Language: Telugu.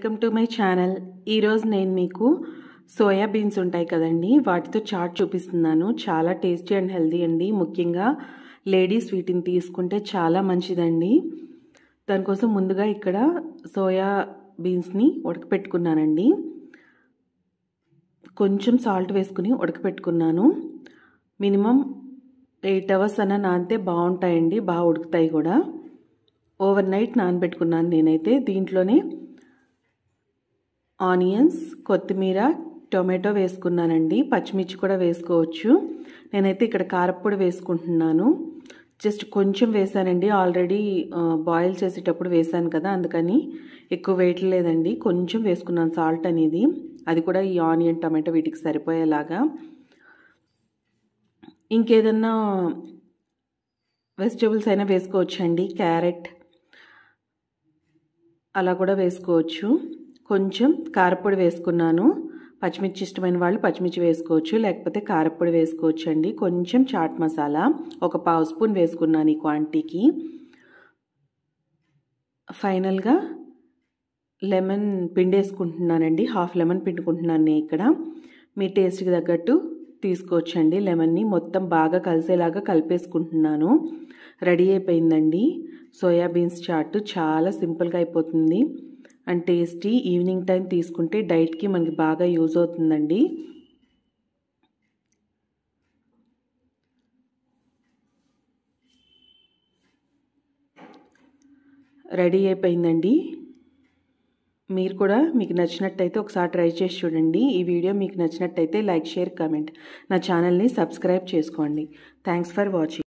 వెల్కమ్ టు మై ఛానల్ ఈరోజు నేను మీకు సోయా బీన్స్ ఉంటాయి కదండి వాటితో చాట్ చూపిస్తున్నాను. చాలా టేస్టీ అండ్ హెల్దీ అండి. ముఖ్యంగా లేడీస్ వీటిని తీసుకుంటే చాలా మంచిదండి. దానికోసం ముందుగా ఇక్కడ సోయా బీన్స్ని ఉడకపెట్టుకున్నానండి. కొంచెం సాల్ట్ వేసుకుని ఉడకపెట్టుకున్నాను. మినిమం ఎయిట్ అవర్స్ అన్న నానితే బాగుంటాయండి బాగా ఉడుకుతాయి కూడా. ఓవర్ నైట్ నానబెట్టుకున్నాను నేనైతే. దీంట్లోనే ఆనియన్స్ కొత్తిమీర టొమాటో వేసుకున్నానండి. పచ్చిమిర్చి కూడా వేసుకోవచ్చు. నేనైతే ఇక్కడ కారప్పొడి వేసుకుంటున్నాను. జస్ట్ కొంచెం వేసానండి. ఆల్రెడీ బాయిల్ చేసేటప్పుడు వేసాను కదా అందుకని ఎక్కువ వేయట్లేదండి కొంచెం వేసుకున్నాను సాల్ట్ అనేది. అది కూడా ఈ ఆనియన్ టమాటో వీటికి సరిపోయేలాగా. ఇంకేదన్నా వెజిటేబుల్స్ అయినా వేసుకోవచ్చండి. క్యారెట్ అలా కూడా వేసుకోవచ్చు. కొంచెం కారపొడి వేసుకున్నాను. పచ్చిమిర్చి ఇష్టమైన వాళ్ళు పచ్చిమిర్చి వేసుకోవచ్చు లేకపోతే కారపొడి వేసుకోవచ్చు అండి. కొంచెం చాట్ మసాలా ఒక పావు స్పూన్ వేసుకున్నాను ఈ క్వాంటిటీకి. ఫైనల్గా లెమన్ పిండేసుకుంటున్నానండి. హాఫ్ లెమన్ పిండుకుంటున్నాను నేను ఇక్కడ. మీ టేస్ట్కి తగ్గట్టు తీసుకోవచ్చండి. లెమన్ని మొత్తం బాగా కలిసేలాగా కలిపేసుకుంటున్నాను. రెడీ అయిపోయిందండి. సోయాబీన్స్ చాట్ చాలా సింపుల్గా అయిపోతుంది. అండ్ టేస్టీ ఈవినింగ్ టైం తీసుకుంటే డైట్కి మనకి బాగా యూజ్ అవుతుందండి. రెడీ అయిపోయిందండి. మీరు కూడా మీకు నచ్చినట్టయితే ఒకసారి ట్రై చేసి చూడండి. ఈ వీడియో మీకు నచ్చినట్టయితే లైక్ షేర్ కామెంట్. నా ఛానల్ని సబ్స్క్రైబ్ చేసుకోండి. Thanks for watching.